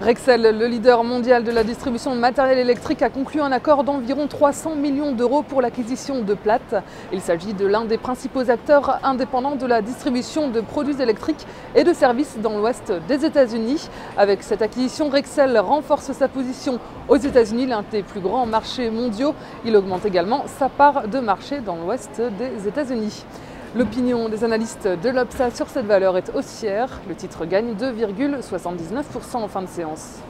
Rexel, le leader mondial de la distribution de matériel électrique, a conclu un accord d'environ 300 millions d'euros pour l'acquisition de Platt. Il s'agit de l'un des principaux acteurs indépendants de la distribution de produits électriques et de services dans l'ouest des États-Unis. Avec cette acquisition, Rexel renforce sa position aux États-Unis, l'un des plus grands marchés mondiaux. Il augmente également sa part de marché dans l'ouest des États-Unis. L'opinion des analystes de l'OPSA sur cette valeur est haussière. Le titre gagne 2,79% en fin de séance.